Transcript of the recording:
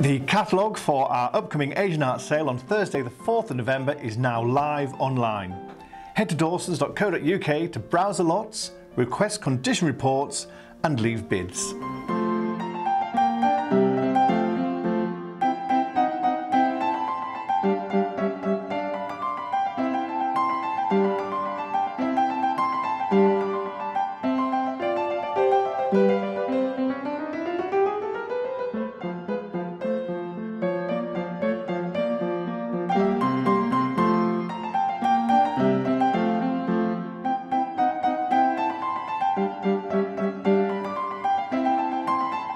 The catalogue for our upcoming Asian art sale on Thursday, the 4th of November, is now live online. Head to dawsons.co.uk to browse the lots, request condition reports, and leave bids.